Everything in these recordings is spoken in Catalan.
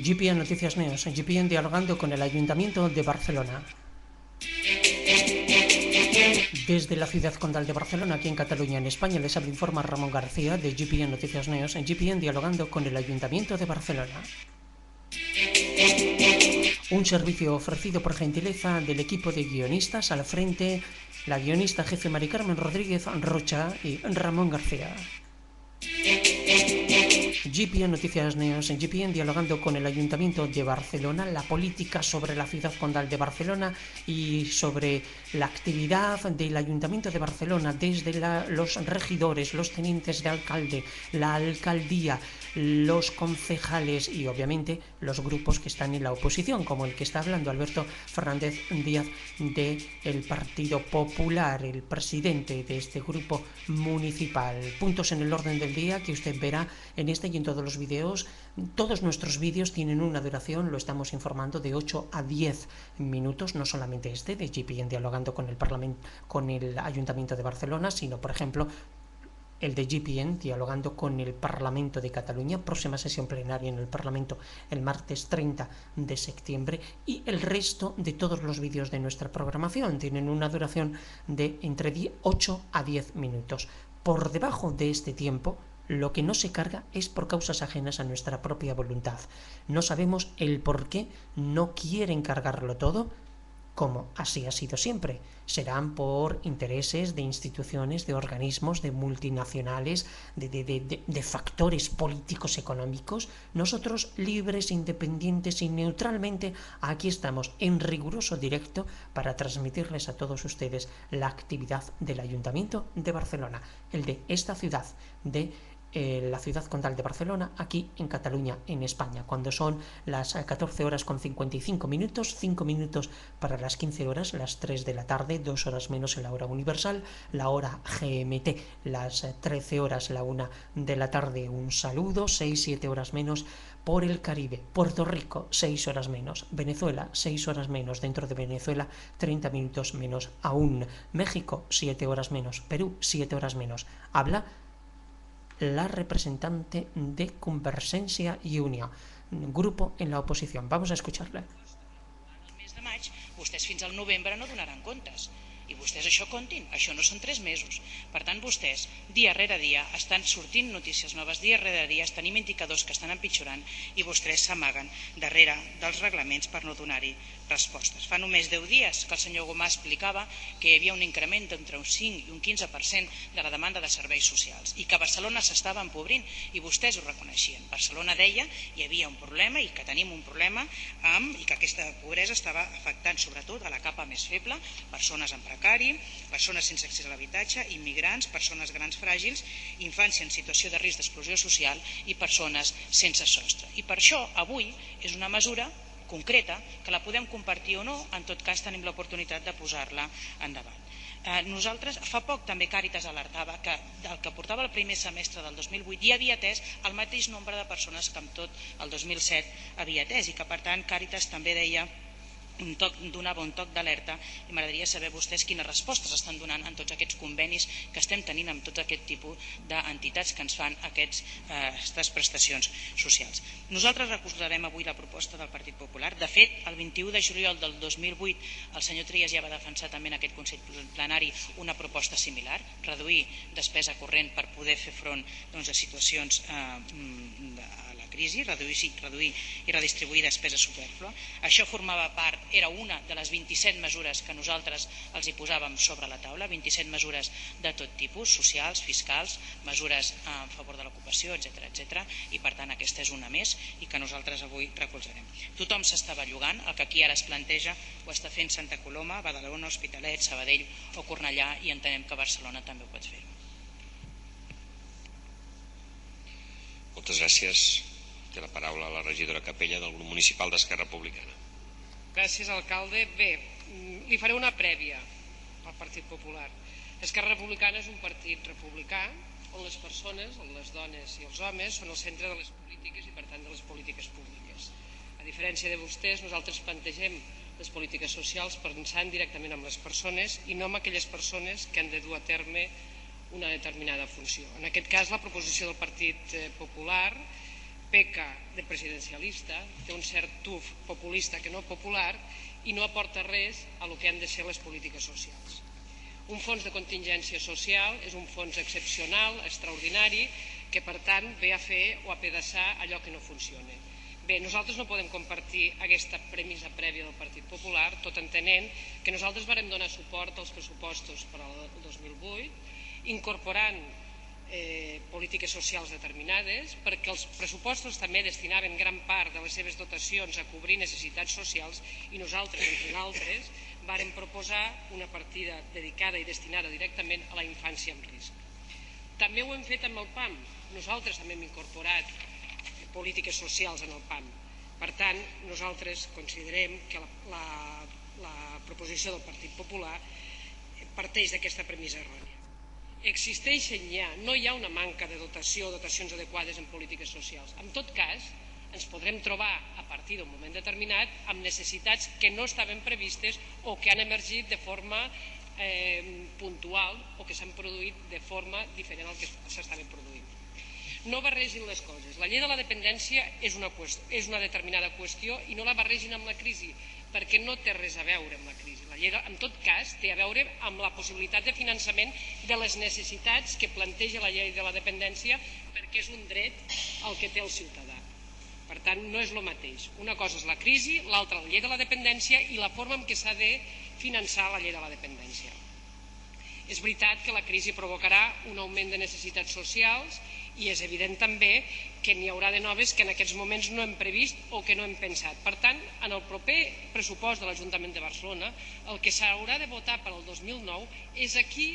GPN Noticias Neos, GPN dialogando con el Ayuntamiento de Barcelona. Desde la ciudad condal de Barcelona, aquí en Cataluña, en España, les habla informa Ramón García de GPN Noticias Neos, en GPN dialogando con el Ayuntamiento de Barcelona. Un servicio ofrecido por gentileza del equipo de guionistas al frente, la guionista jefe Mari Carmen Rodríguez Rocha y Ramón García. GPN Noticias Neos en GPN dialogando con el Ayuntamiento de Barcelona, la política sobre la ciudad condal de Barcelona y sobre la actividad del Ayuntamiento de Barcelona desde la, los regidores, los tenientes de alcalde, la alcaldía, los concejales y obviamente los grupos que están en la oposición, como el que está hablando Alberto Fernández Díaz del el Partido Popular, el presidente de este grupo municipal. Puntos en el orden del día que usted verá en este y en todos los vídeos. Todos nuestros vídeos tienen una duración, lo estamos informando, de 8 a 10 minutos, no solamente este de GPN dialogando con el Parlamento, con el Ayuntamiento de Barcelona, sino por ejemplo el de GPN, dialogando con el Parlamento de Cataluña, próxima sesión plenaria en el Parlamento el martes 30 de septiembre, y el resto de todos los vídeos de nuestra programación tienen una duración de entre 8 a 10 minutos. Por debajo de este tiempo, lo que no se carga es por causas ajenas a nuestra propia voluntad. No sabemos el por qué no quieren cargarlo todo, como así ha sido siempre. Serán por intereses de instituciones, de organismos, de multinacionales, de, de, de, de, factores políticos económicos. Nosotros, libres, independientes y neutralmente, aquí estamos en riguroso directo para transmitirles a todos ustedes la actividad del Ayuntamiento de Barcelona, el de esta ciudad, de eh, la ciudad condal de Barcelona, aquí en Cataluña, en España, cuando son las 14 horas con 55 minutos, 5 minutos para las 15 horas, las 3 de la tarde, 2 horas menos en la hora universal, la hora GMT, las 13 horas, la 1 de la tarde, un saludo, 6, 7 horas menos por el Caribe, Puerto Rico, 6 horas menos, Venezuela, 6 horas menos, dentro de Venezuela, 30 minutos menos aún, México, 7 horas menos, Perú, 7 horas menos. Habla la representante de Convergencia i Unió, grupo en la oposición. Vamos a escucharla. El mes de maig, vostès fins al novembre no donaran comptes. I vostès això comptin, això no són tres mesos. Per tant, vostès, dia rere dia, estan sortint notícies noves, dia rere dia, tenim indicadors que estan empitjorant i vostès s'amaguen darrere dels reglaments per no donar-hi respostes. Fa només 10 dies que el senyor Gomà explicava que hi havia un increment d'entre un 5 i un 15% de la demanda de serveis socials i que Barcelona s'estava empobrint i vostès ho reconeixien. Barcelona deia hi havia un problema i que tenim un problema amb, i que aquesta pobresa estava afectant sobretot a la capa més feble, persones en precari, persones sense accés a l'habitatge, immigrants, persones grans fràgils, infància en situació de risc d'exclusió social i persones sense sostre. I per això avui és una mesura concreta, que la podem compartir o no, en tot cas tenim l'oportunitat de posar-la endavant. Eh, nosaltres, fa poc també Càritas alertava que el que portava el primer semestre del 2008 hi havia atès el mateix nombre de persones que amb tot el 2007 havia atès i que per tant Càritas també deia un toc, donava un toc d'alerta i m'agradaria saber vostès quines respostes estan donant en tots aquests convenis que estem tenint amb tot aquest tipus d'entitats que ens fan aquests, eh, aquestes prestacions socials. Nosaltres recolzarem avui la proposta del Partit Popular. De fet, el 21 de juliol del 2008 el senyor Trias ja va defensar també en aquest Consell Plenari una proposta similar, reduir despesa corrent per poder fer front doncs, a situacions eh, mm, de, crisi, reduir, reduir i redistribuir despesa superflua. Això formava part, era una de les 27 mesures que nosaltres els hi posàvem sobre la taula, 27 mesures de tot tipus, socials, fiscals, mesures a favor de l'ocupació, etc etc. i per tant aquesta és una més i que nosaltres avui recolzarem. Tothom s'estava llogant, el que aquí ara es planteja ho està fent Santa Coloma, Badalona, Hospitalet, Sabadell o Cornellà i entenem que Barcelona també ho pot fer. Moltes gràcies. Té la paraula la regidora Capella del grup municipal d'Esquerra Republicana. Gràcies, alcalde. Bé, li faré una prèvia al Partit Popular. Esquerra Republicana és un partit republicà on les persones, on les dones i els homes són el centre de les polítiques i per tant de les polítiques públiques. A diferència de vostès, nosaltres plantegem les polítiques socials pensant directament amb les persones i no amb aquelles persones que han de dur a terme una determinada funció. En aquest cas, la proposició del Partit Popular peca de presidencialista, té un cert tuf populista que no popular i no aporta res a lo que han de ser les polítiques socials. Un fons de contingència social és un fons excepcional, extraordinari, que per tant ve a fer o a pedaçar allò que no funciona. Bé, nosaltres no podem compartir aquesta premissa prèvia del Partit Popular, tot entenent que nosaltres varem donar suport als pressupostos per al 2008, incorporant eh, polítiques socials determinades, perquè els pressupostos també destinaven gran part de les seves dotacions a cobrir necessitats socials i nosaltres, entre d'altres, vàrem proposar una partida dedicada i destinada directament a la infància en risc. També ho hem fet amb el PAM. Nosaltres també hem incorporat polítiques socials en el PAM. Per tant, nosaltres considerem que la, la, la proposició del Partit Popular parteix d'aquesta premissa errònia. Existeixen ja, no hi ha una manca de dotació o dotacions adequades en polítiques socials. En tot cas, ens podrem trobar a partir d'un moment determinat amb necessitats que no estaven previstes o que han emergit de forma eh, puntual o que s'han produït de forma diferent al que s'estaven produint. No barregin les coses. La llei de la dependència és una, és una determinada qüestió i no la barregin amb la crisi, perquè no té res a veure amb la crisi. La llei, en tot cas, té a veure amb la possibilitat de finançament de les necessitats que planteja la llei de la dependència perquè és un dret al que té el ciutadà. Per tant, no és el mateix. Una cosa és la crisi, l'altra la llei de la dependència i la forma en què s'ha de finançar la llei de la dependència. És veritat que la crisi provocarà un augment de necessitats socials i és evident també que n'hi haurà de noves que en aquests moments no hem previst o que no hem pensat. Per tant, en el proper pressupost de l'Ajuntament de Barcelona, el que s'haurà de votar per al 2009 és aquí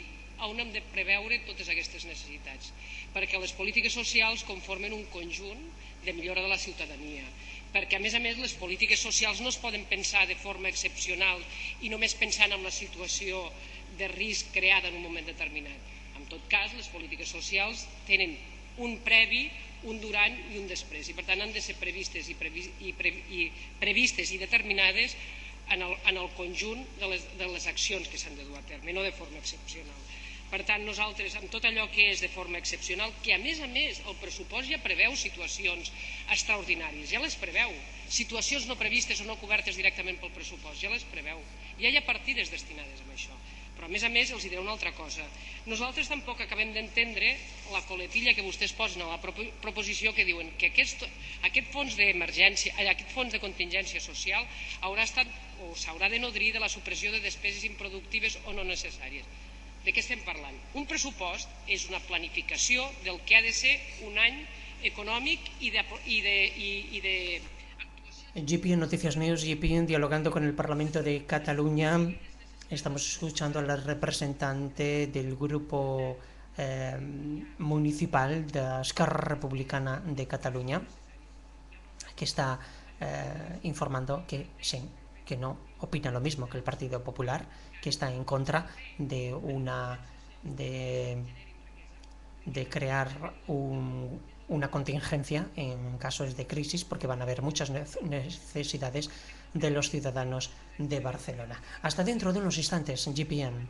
on hem de preveure totes aquestes necessitats, perquè les polítiques socials conformen un conjunt de millora de la ciutadania, perquè a més a més les polítiques socials no es poden pensar de forma excepcional i només pensant en la situació de risc creada en un moment determinat. En tot cas, les polítiques socials tenen un previ, un durant i un després. I per tant han de ser previstes i, previ, i, pre, i previstes i determinades en el, en el conjunt de les, de les accions que s'han de dur a terme, no de forma excepcional. Per tant, nosaltres, amb tot allò que és de forma excepcional, que a més a més el pressupost ja preveu situacions extraordinàries, ja les preveu, situacions no previstes o no cobertes directament pel pressupost, ja les preveu, ja hi ha partides destinades a això. Però a més a més els diré una altra cosa. Nosaltres tampoc acabem d'entendre la coletilla que vostès posen a la proposició que diuen que aquest, aquest fons d'emergència, eh, aquest fons de contingència social haurà estat o s'haurà de nodrir de la supressió de despeses improductives o no necessàries. De què estem parlant? Un pressupost és una planificació del que ha de ser un any econòmic i de, i de, i, i de GPN Noticias News, GPN dialogando con el Parlamento de Cataluña Estamos escuchando a la representante del grupo eh, municipal de Esquerra Republicana de Cataluña, que está eh, informando que, sí, que no opina lo mismo que el Partido Popular, que está en contra de una de, de crear un, una contingencia en casos de crisis, porque van a haber muchas necesidades de los ciudadanos de Barcelona. Hasta dentro de unos instantes, GPM.